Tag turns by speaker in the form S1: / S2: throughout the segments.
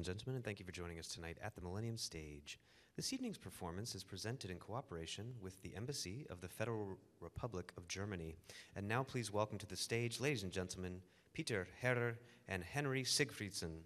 S1: and gentlemen, and thank you for joining us tonight at the Millennium Stage. This evening's performance is presented in cooperation with the Embassy of the Federal Republic of Germany. And now, please welcome to the stage, ladies and gentlemen, Peter Hörr and Henri Sigfridsson.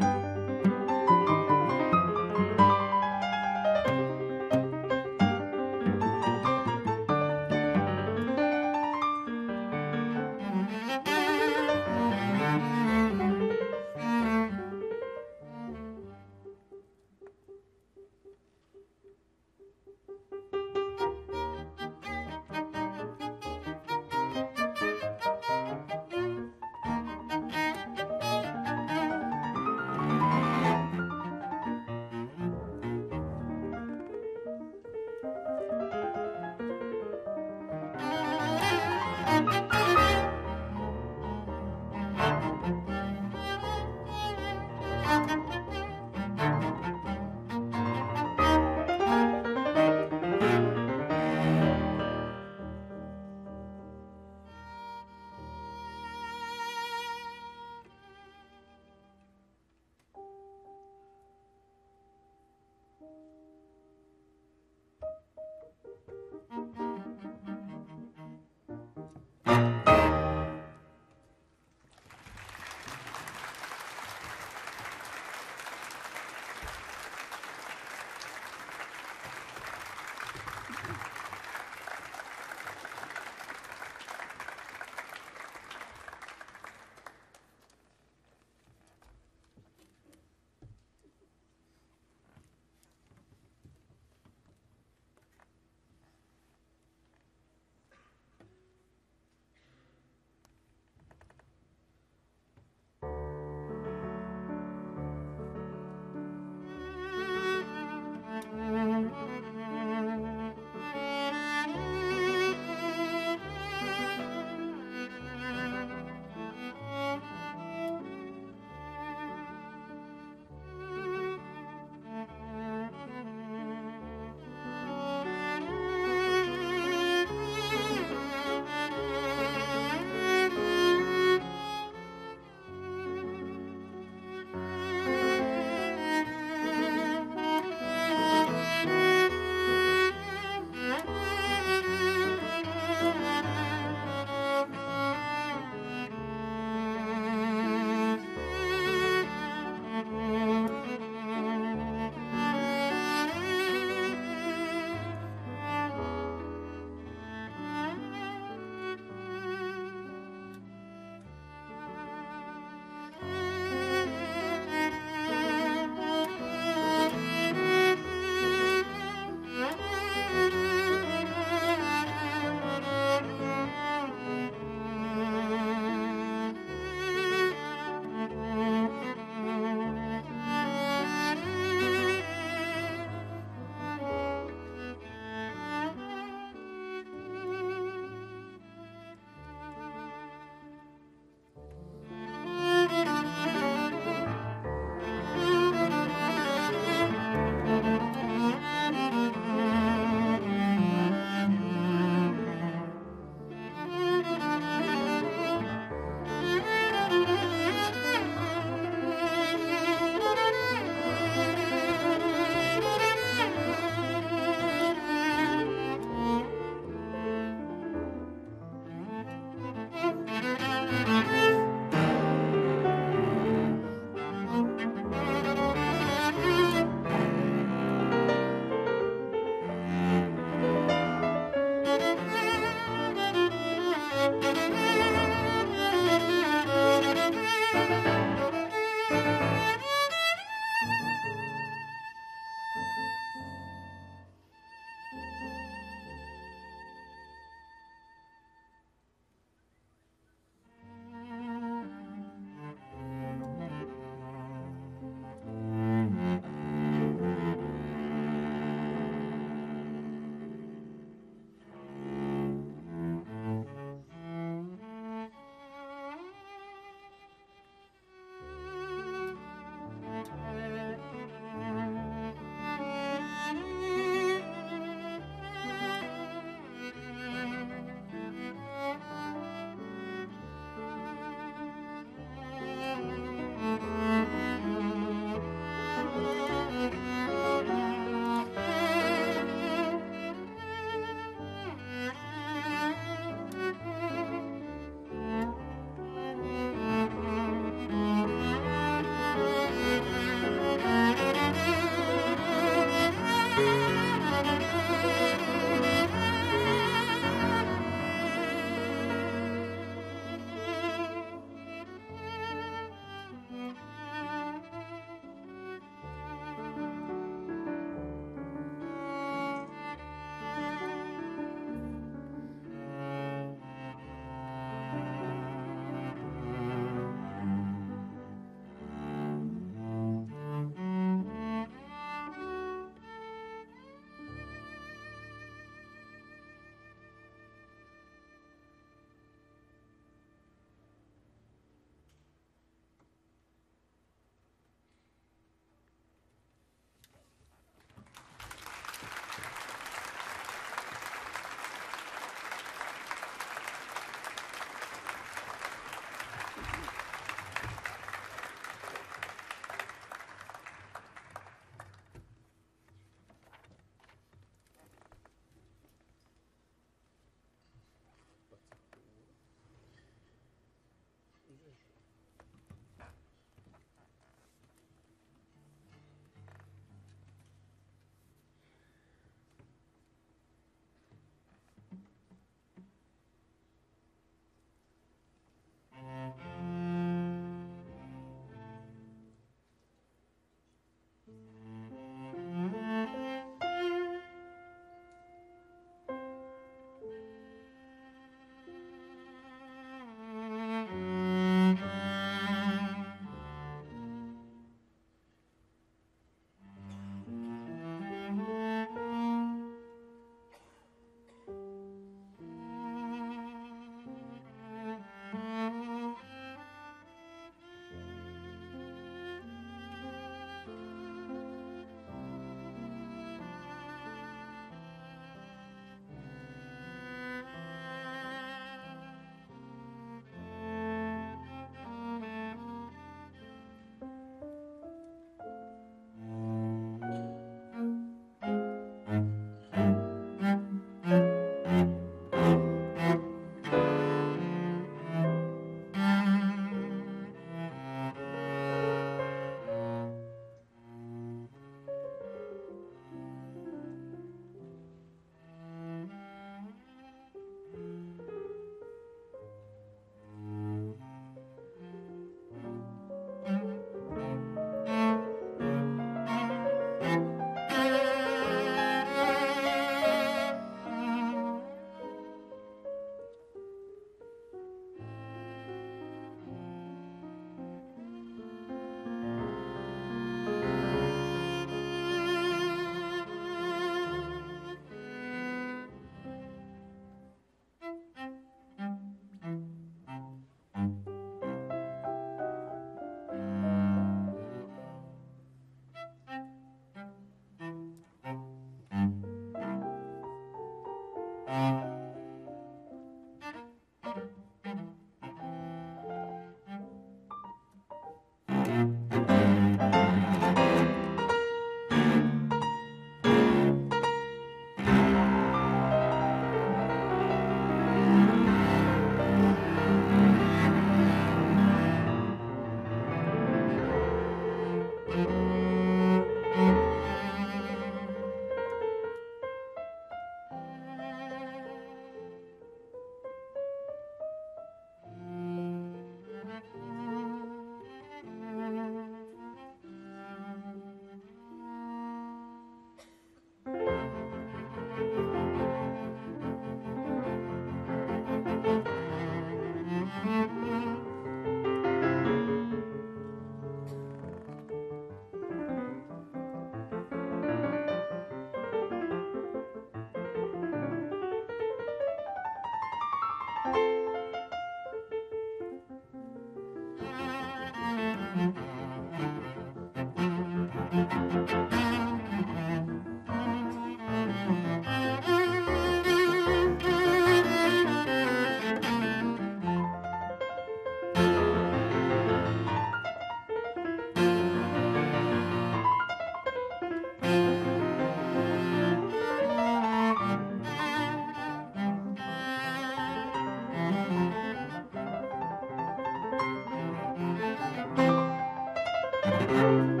S2: Música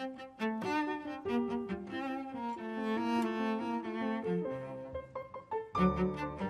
S2: Thank you.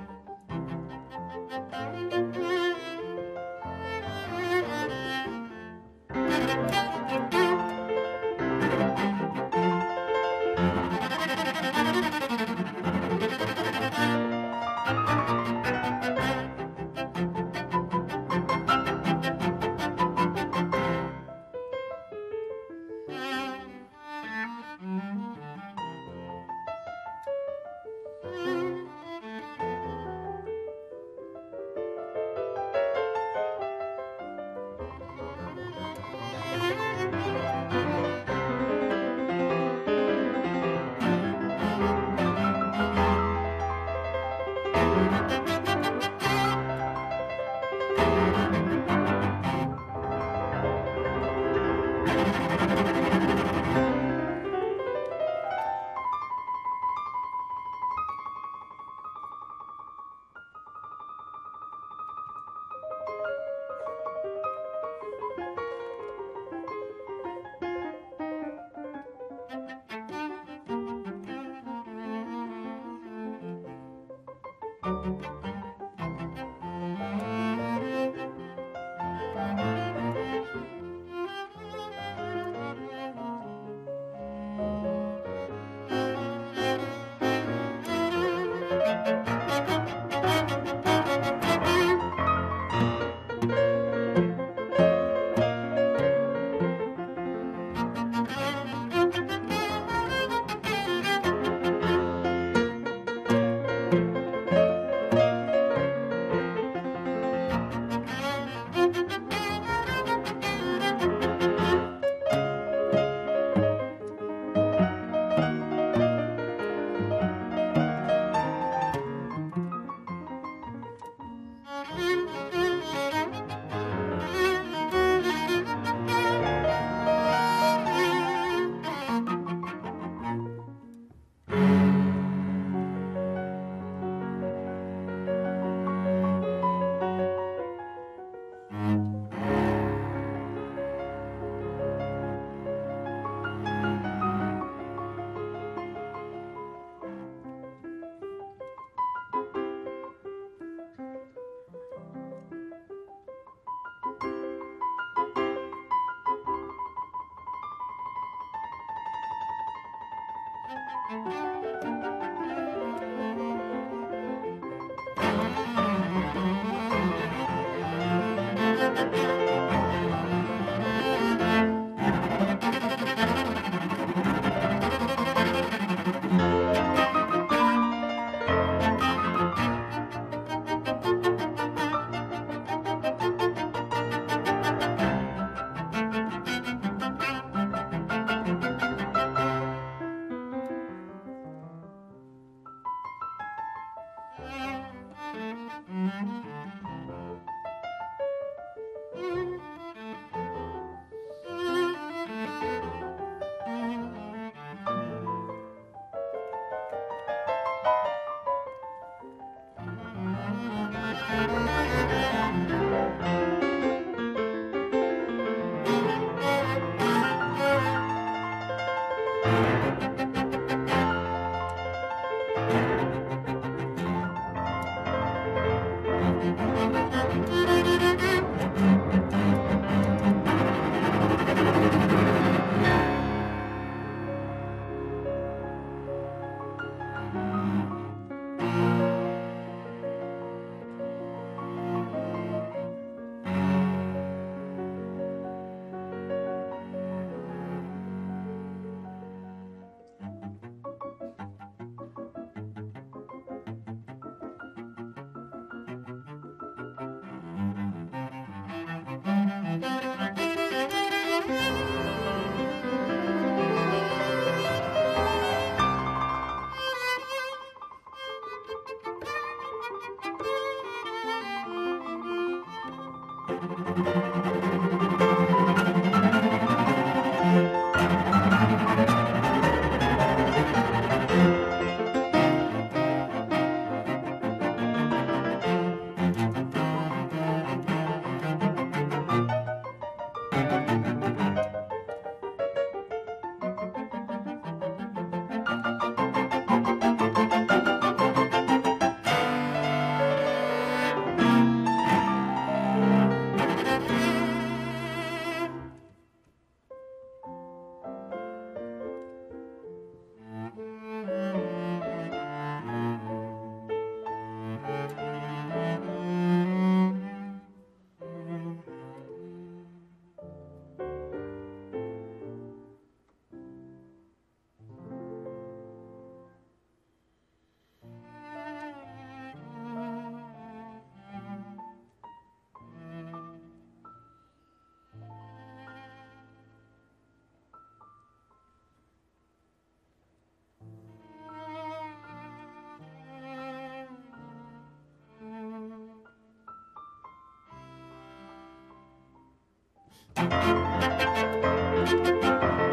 S2: Thank you.